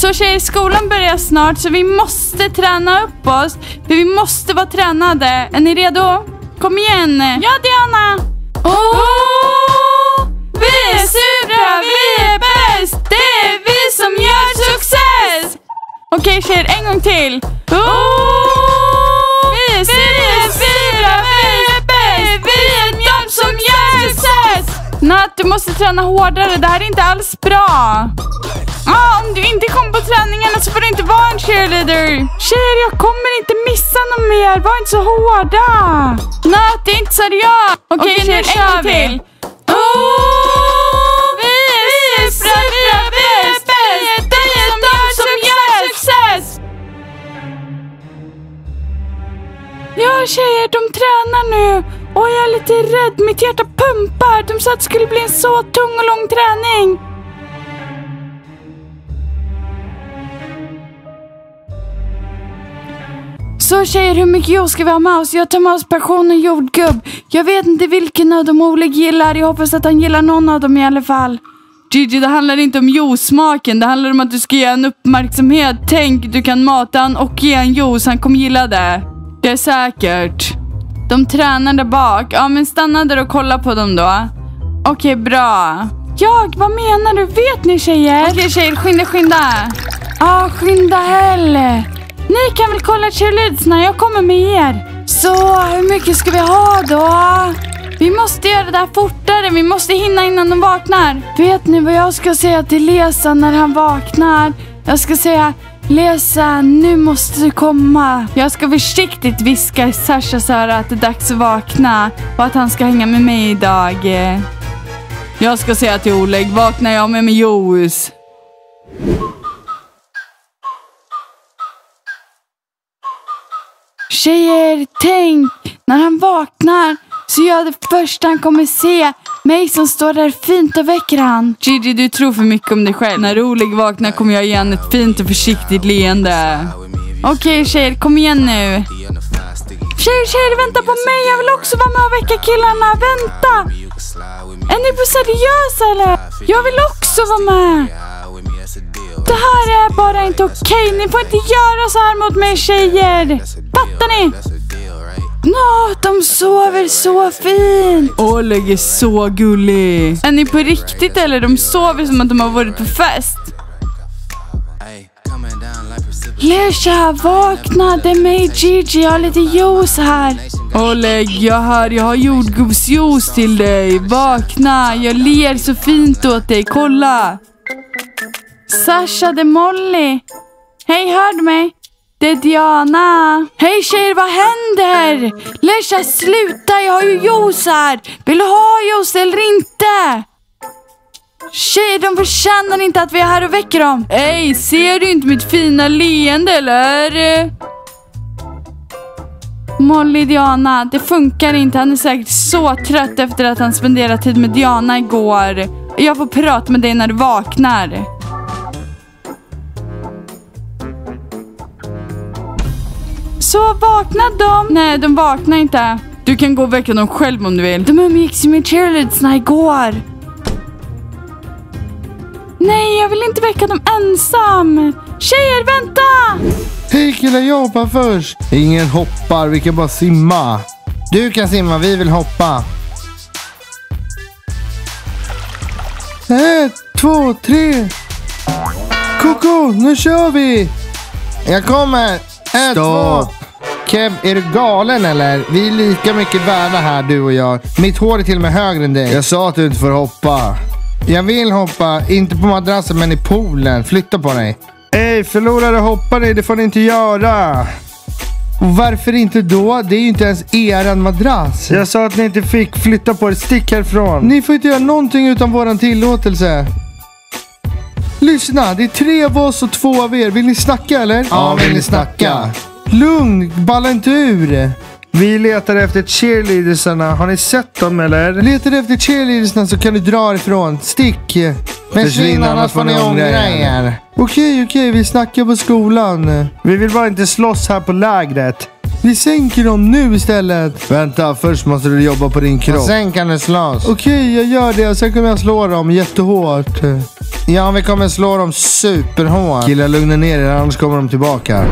Så tjejer, skolan börjar snart så vi måste träna upp oss. För vi måste vara tränade. Är ni redo? Kom igen! Ja, Diana! Åh! Vi är supra, vi är bäst! Det är vi som gör success! Okej tjejer, en gång till. Åh! Vi är supra, vi är bäst! Vi är de som gör success! Natt, du måste träna hårdare. Det här är inte alls bra. Om du inte kommer på träningarna så får du inte vara en cheerleader. Tjejer, jag kommer inte missa något mer. Var inte så hårda. Natt, det är inte seriöst. Okej, Okej, tjejer, nu en kör vi. till. Oh, vi är supra, vi är bäst. Vi är de som gör success. Ja tjejer, de tränar nu och jag är lite rädd. Mitt hjärta pumpar. De sa att det skulle bli en så tung och lång träning. Så tjejer, hur mycket juice ska vi ha med oss? Jag tar med oss passion och jordgubb. Jag vet inte vilken av dem Oleg gillar. Jag hoppas att han gillar någon av dem i alla fall. Gigi, det handlar inte om juicesmaken. Det handlar om att du ska ge en uppmärksamhet. Tänk, du kan mata han och ge en juice. Han kommer gilla det. Det är säkert. De tränar där bak. Ja, men stanna där och kolla på dem då. Okej, bra. Jag? Vad menar du? Vet ni tjejer? Okej tjejer, skynda, skynda. Ja, skynda hell. Ni kan väl kolla cheerleads när jag kommer med er. Så, hur mycket ska vi ha då? Vi måste göra det här fortare. Vi måste hinna innan de vaknar. Vet ni vad jag ska säga till Lesa när han vaknar? Jag ska säga Lesa, nu måste du komma. Jag ska försiktigt viska i Sashas öra att det är dags att vakna och att han ska hänga med mig idag. Jag ska säga till Oleg, vaknar jag med mig juice? Tjejer, tänk! När han vaknar så gör det första han kommer se mig som står där fint och väcker han. Gigi, du tror för mycket om dig själv. När Oleg vaknar kommer jag ge han ett fint och försiktigt leende. Okej tjejer, kom igen nu. Tjejer, tjejer, vänta på mig. Jag vill också vara med och väcka killarna. Vänta! Är ni på seriösa eller? Jag vill också vara med. Det här är bara inte okej. Ni får inte göra så här mot mig tjejer. Fattar ni? Nå, de sover så fint. Oleg är så gullig. Är ni på riktigt eller? De sover som att de har varit på fest. Lesha, vakna! Det är mig Gigi. Jag har lite juice här. Oleg, jag hör jag har jordgubbsjuice till dig. Vakna! Jag ler så fint åt dig. Kolla! Sasha, det är Molly. Hej, hör du mig? Det är Diana. Hej tjejer, vad händer? Lesha, sluta! Jag har ju juice här. Vill du ha juice eller inte? Tjejer, de förtjänar inte att vi är här och väcker dem. Ey, ser du inte mitt fina leende eller? Molly, Diana, det funkar inte. Han är säkert så trött efter att han spenderat tid med Diana igår. Jag får prata med dig när du vaknar. Så vaknar de? Nej, de vaknar inte. Du kan gå och väcka dem själv om du vill. De umgicks ju med cheerleadsna igår. Nej, jag vill inte väcka dem ensam. Tjejer, vänta! Hej killar, jag hoppar först. Ingen hoppar, vi kan bara simma. Du kan simma, vi vill hoppa. Ett, två, tre. Koko, nu kör vi! Jag kommer. Ett, två. Kev, är du galen eller? Vi är lika mycket värda här du och jag. Mitt hår är till och med högre än dig. Jag sa att du inte får hoppa. Jag vill hoppa, inte på madrassen men i poolen. Flytta på dig. Ey, förlorare hoppar ni, det får ni inte göra. Och varför inte då? Det är ju inte ens eran madrass. Jag sa att ni inte fick flytta på er. Stick härifrån. Ni får inte göra någonting utan våran tillåtelse. Lyssna, det är tre av oss och två av er. Vill ni snacka eller? Ja, vill ni snacka? Lugn, balla inte ur. Vi letar efter cheerleadersarna. Har ni sett dem eller? Letar du efter cheerleadersarna så kan du dra ifrån. Stick! Försvinn annars får ni ångra er. Okej, okej, vi snackar på skolan. Vi vill bara inte slåss här på lägret. Vi sänker dem nu istället. Vänta, först måste du jobba på din kropp. Och sen kan du slåss. Okej, jag gör det sen kommer jag slå dem jättehårt. Ja, vi kommer slå dem superhårt. Killar, lugna ner er annars kommer de tillbaka.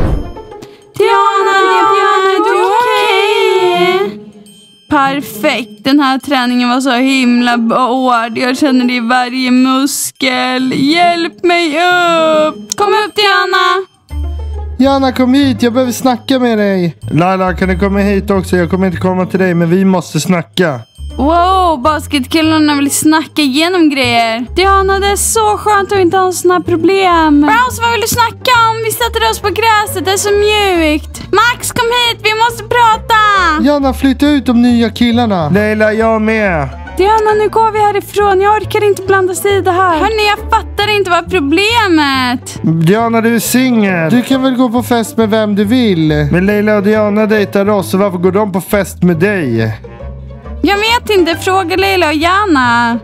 Perfekt. Den här träningen var så himla hård. Jag känner det i varje muskel. Hjälp mig upp! Kom upp Diana! Jana, kom hit. Jag behöver snacka med dig. Laila, kan du komma hit också? Jag kommer inte komma till dig, men vi måste snacka. Wow, basketkillarna vill snacka igenom grejer. Diana, det är så skönt att inte ha såna problem. Browns, vad vill du snacka om? Vi sätter oss på gräset, det är så mjukt. Max, kom hit, vi måste prata! Jana, flytta ut de nya killarna. Leila, jag med. Diana, nu går vi härifrån. Jag orkar inte blanda sig i det här. Hörni, jag fattar inte vad problemet. Diana, du är singel. Du kan väl gå på fest med vem du vill. Men Leila och Diana dejtar oss, så varför går de på fest med dig? Jag vet inte, fråga Leila och Jana.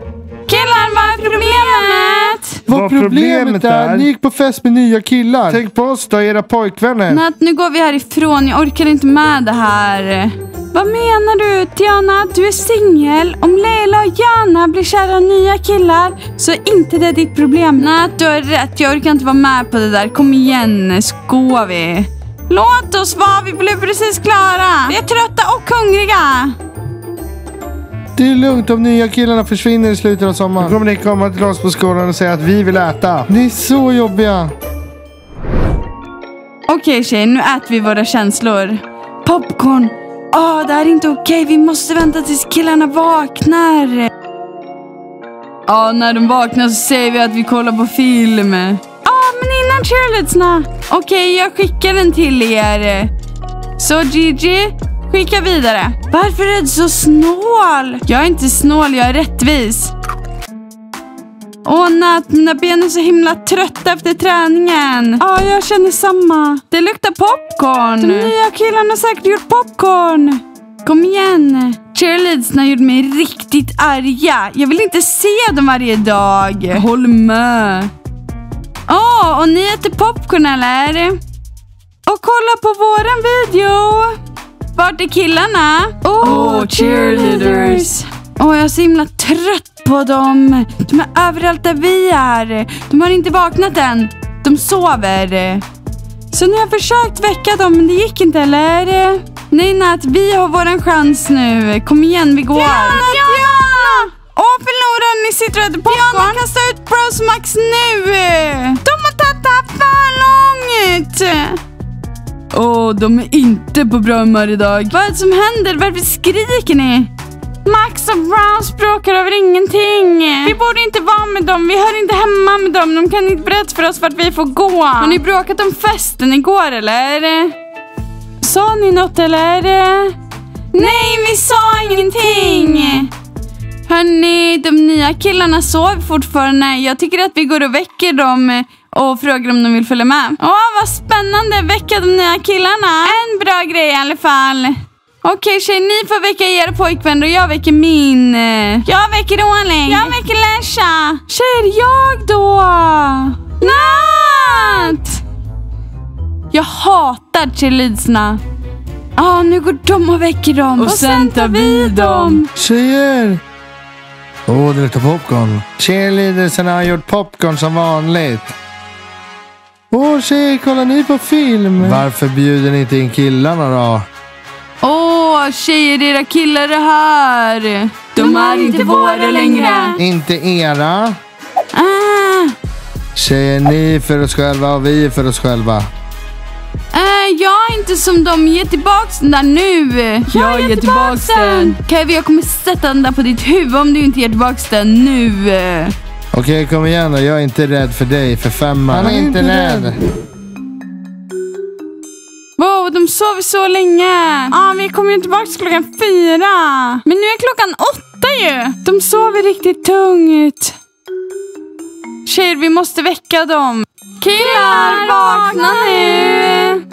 Killar, vad är problemet? Vad problemet är? Ni gick på fest med nya killar. Tänk på oss då, era pojkvänner. Nat, nu går vi härifrån. Jag orkar inte med det här. Vad menar du, Diana? Du är singel. Om Leila och Jana blir kära i nya killar så är inte det ditt problem. Nat, du har rätt. Jag orkar inte vara med på det där. Kom igen, så går vi. Låt oss vara, vi blev precis klara. Vi är trötta och hungriga. Det är lugnt, de nya killarna försvinner i slutet av sommaren. Då kommer ni komma till oss på skolan och säga att vi vill äta. Ni är så jobbiga. Okej tjejer, nu äter vi våra känslor. Popcorn. Åh, det här är inte okej. Vi måste vänta tills killarna vaknar. Ja, när de vaknar så säger vi att vi kollar på film. Ja, men innan cheerleadsna. Okej, jag skickar den till er. Så Gigi, skicka vidare. Varför är du så snål? Jag är inte snål, jag är rättvis. Åh Nat, mina ben är så himla trötta efter träningen. Ja, jag känner samma. Det luktar popcorn. De nya killarna har säkert gjort popcorn. Kom igen. Cheerleadsna gjorde mig riktigt arga. Jag vill inte se dem varje dag. Jag håller med. Åh, och ni äter popcorn eller? Och kolla på våran video. Vart är killarna? Åh, cheerleaders. Åh, jag är så himla trött på dem. De är överallt där vi är. De har inte vaknat än. De sover. Så ni har försökt väcka dem, men det gick inte, eller? Nej, Nat, vi har våran chans nu. Kom igen, vi går. Diana! Diana! Åh, förloraren, ni sitter och äter popcorn. Diana, kasta ut Bros Max nu! De har tagit det här för långt! Åh, de är inte på bra humör idag. Vad är det som händer? Varför skriker ni? Max och Rouse bråkar över ingenting. Vi borde inte vara med dem. Vi hör inte hemma med dem. De kan inte berätta för oss vart vi får gå. Har ni bråkat om festen igår eller? Sa ni något eller? Nej, vi sa ingenting. Hörni, de nya killarna sover fortfarande. Jag tycker att vi går och väcker dem och frågar om de vill följa med. Åh, vad spännande! Väcka de nya killarna. En bra grej i alla fall. Okej tjejer, ni får väcka era pojkvänner och jag väcker min. Jag väcker Åling. Jag väcker Lesha. Tjejer, jag då? Nat! Jag hatar cheerleadsna. Ja, ah, nu går de och väcker dem. Och, sen tar vi dem. Tjejer! Åh, det luktar popcorn. Cheerleadersarna har gjort popcorn som vanligt. Åh tjejer, kollar ni på film? Varför bjuder ni inte in killarna då? Åh, tjejer, era killar är här. De, är inte våra längre. Inte era. Ah, Tjejer, ni är för oss själva och vi är för oss själva. Jag är inte som dem. Ge tillbaks den där nu. Jag ger tillbaks den. Kevin, jag kommer sätta den där på ditt huvud om du inte ger tillbaks den nu. Okej, kom igen då. Jag är inte rädd för dig, för femman. Han är inte rädd. Wow, de sov så länge. Ah, vi kommer ju tillbaka klockan fyra. Men nu är klockan åtta ju. De sover riktigt tungt. Tjejer, vi måste väcka dem. Killar, vakna nu!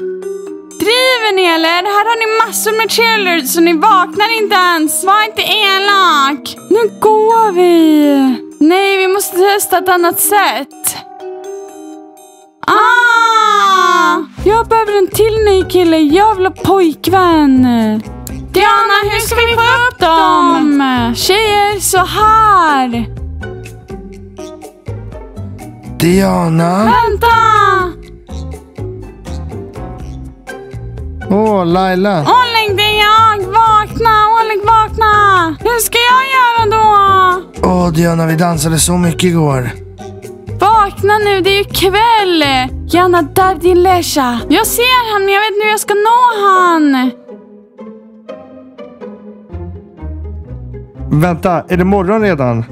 Driver ni eller? Här har ni massor med cheerleaders så ni vaknar inte ens. Var inte elak. Nu går vi. Nej, vi måste testa ett annat sätt. Ah! Jag behöver en till ny kille. Jag vill ha pojkvän. Diana, hur ska vi få upp dem? Tjejer, så här. Diana. Vänta! Åh, Laila. Oleg, det är jag! Vakna! Oleg, vakna! Hur ska jag göra då? Åh, Diana, vi dansade så mycket igår. Vakna nu, det är ju kväll! Jana, där är din Lesha. Jag ser han, men jag vet inte hur jag ska nå han. Vänta, är det morgon redan?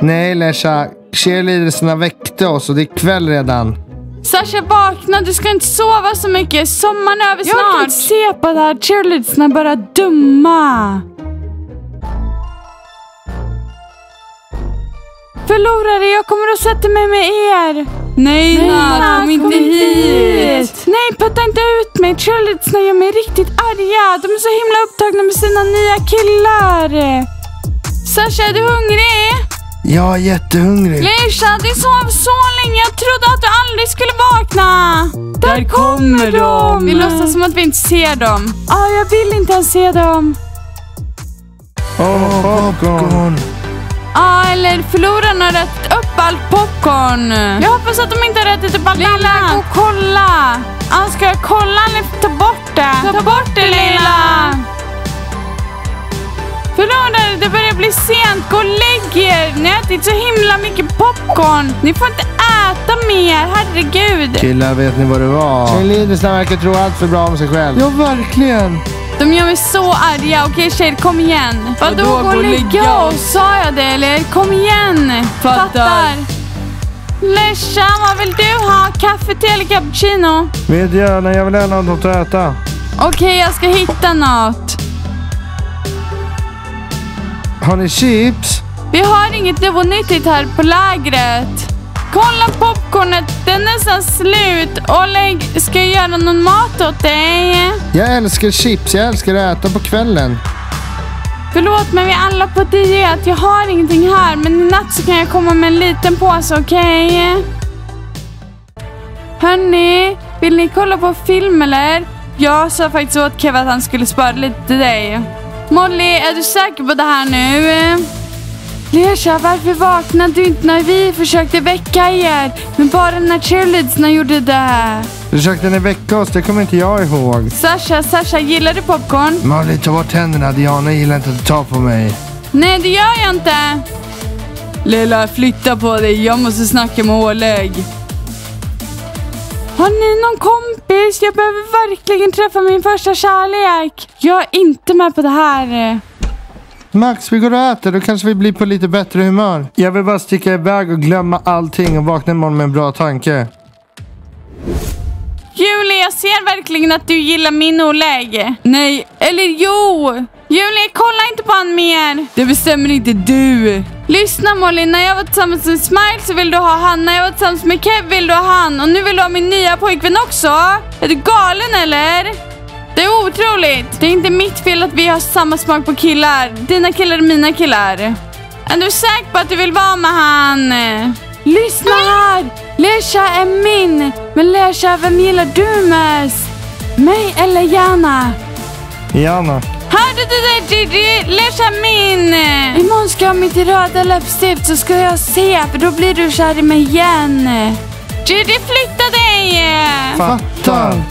Nej, Lesha. Cheerleadersna väckte oss och det är kväll redan. Sasha, vakna! Du ska inte sova så mycket. Sommaren är över snart. Jag kan inte se på det här. Cheerleadersna är bara dumma. Förlorare, jag kommer att sätta mig med er. Nej, Nej Nat, kom inte hit. Nej, putta inte ut mig. Cheerleadersna gör mig riktigt arga. De är så himla upptagna med sina nya killar. Sasha, är du hungrig? Jag är jättehungrig. Leisha, du sov så länge. Jag trodde att du aldrig skulle vakna. Där, Där kommer de. Vi låtsas som att vi inte ser dem. Ah, jag vill inte ens se dem. Åh, oh, popcorn. Ja, eller förlorarna har rättat upp allt popcorn. Jag hoppas att de inte har rättat upp allt Lilla, annat. gå och kolla. Ja, ska jag kolla eller ta bort det? Ta, ta bort det Lilla. Förlorare, det börjar sent. Gå och lägg er. Ni har ätit så himla mycket popcorn. Ni får inte äta mer, herregud. Killar, vet ni vad det var? Cheerleadersna verkar tro allt för bra om sig själv. Ja, verkligen. De gör mig så arga. Okej tjejer, kom igen. Vadå, gå och lägga oss? Sa jag det eller? Kom igen. Fattar. Fattar. Lesha, vad vill du ha? Kaffe, te eller cappuccino? Vet jag, när jag vill ha något att äta. Okej, jag ska hitta något. Har ni chips? Vi har inget nyttigt här på lägret. Kolla popcornet, den är nästan slut. Oleg, ska jag göra någon mat åt dig? Jag älskar chips, jag älskar att äta på kvällen. Förlåt, men vi är alla på diet. Jag har ingenting här, men i natt så kan jag komma med en liten påse, okej? Okay? Hörni, vill ni kolla på film eller? Jag sa faktiskt åt Kevin att han skulle spara lite till dig. Molly, är du säker på det här nu? Lesha, varför vaknade du inte när vi försökte väcka er? Men bara när cheerleadsna gjorde det. Försökte ni väcka oss? Det kommer inte jag ihåg. Sasha, Sasha, gillar du popcorn? Molly, ta bort händerna. Diana gillar inte att ta på mig. Nej, det gör jag inte. Lilla, flytta på dig. Jag måste snacka med Oleg. Har ni någon kompis? Jag behöver verkligen träffa min första kärlek. Jag är inte med på det här. Max, vi går och äter. Då kanske vi blir på lite bättre humör. Jag vill bara sticka iväg och glömma allting och vakna imorgon med en bra tanke. Julie, jag ser verkligen att du gillar min Oleg. Nej, eller jo! Julie, kolla inte på han mer. Det bestämmer inte du. Lyssna Molly, när jag var tillsammans med Smile så vill du ha han. När jag var tillsammans med Kev vill du ha han. Och nu vill du ha min nya pojkvän också. Är du galen eller? Det är otroligt! Det är inte mitt fel att vi har samma smak på killar. Dina killar är mina killar. Är du säker på att du vill vara med han? Lyssna här! Lesha är min. Men Lesha, vem gillar du mest? Mig eller Jana? Jana. Hörde du det Gigi? Är min! Imorgon ska jag ha mitt röda läppstift så ska jag se för då blir du kär i mig igen. Gigi, flytta dig! Fattar.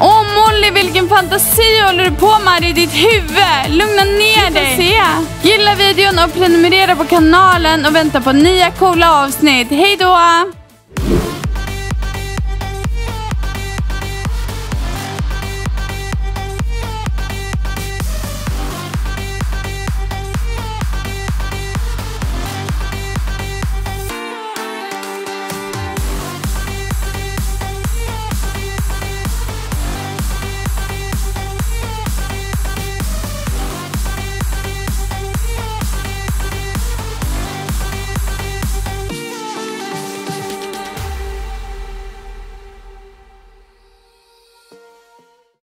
Åh Molly, vilken fantasi håller du på med i ditt huvud? Lugna ner dig. Se. Gilla videon och prenumerera på kanalen och vänta på nya coola avsnitt. Hej då!